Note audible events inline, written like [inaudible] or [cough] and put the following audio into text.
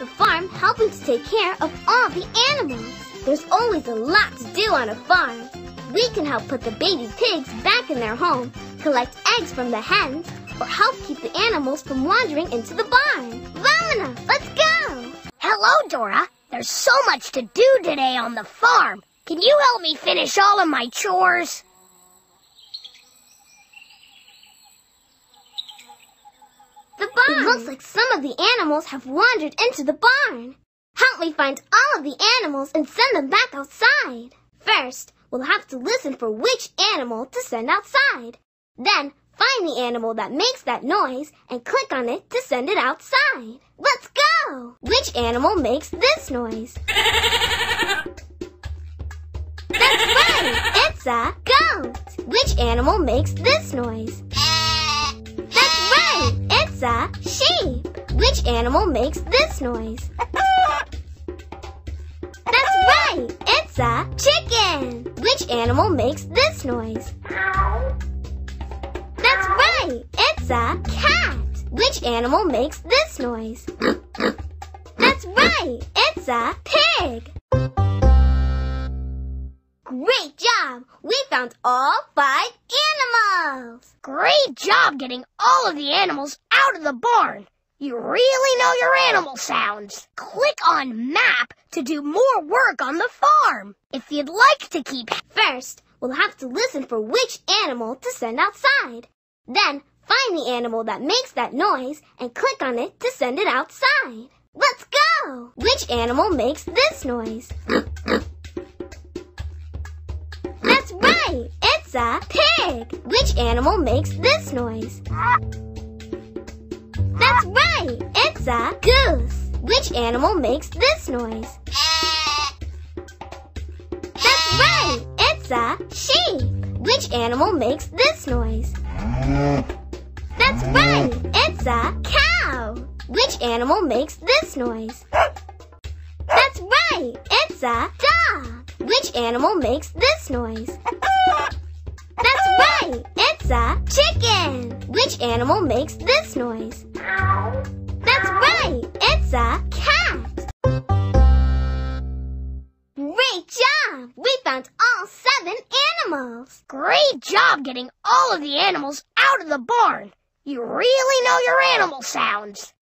the farm helping to take care of all the animals. There's always a lot to do on a farm. We can help put the baby pigs back in their home, collect eggs from the hens, or help keep the animals from wandering into the barn. Vámonos, let's go! Hello, Dora. There's so much to do today on the farm. Can you help me finish all of my chores? The barn! It looks like some of the animals have wandered into the barn. Help me find all of the animals and send them back outside. First, we'll have to listen for which animal to send outside. Then, find the animal that makes that noise and click on it to send it outside. Let's go! Which animal makes this noise? [laughs] That's right! It's a goat! Which animal makes this noise? A sheep! Which animal makes this noise? That's right! It's a chicken! Which animal makes this noise? That's right! It's a cat! Which animal makes this noise? That's right! It's a pig! Great job! We found all five animals! Great job getting all of the animals out of the barn. You really know your animal sounds. Click on map to do more work on the farm. If you'd like to keep... First, we'll have to listen for which animal to send outside. Then, find the animal that makes that noise and click on it to send it outside. Let's go! Which animal makes this noise? That's right! It's a pig! Which animal makes this noise? That's right! It's a goose! Which animal makes this noise? That's right! It's a sheep! Which animal makes this noise? That's right! It's a cow! Which animal makes this noise? That's right! It's a dog! Which animal makes this noise? That's right! It's a chicken! Which animal makes this noise? That's right! It's a cat! Great job! We found all seven animals! Great job getting all of the animals out of the barn. You really know your animal sounds.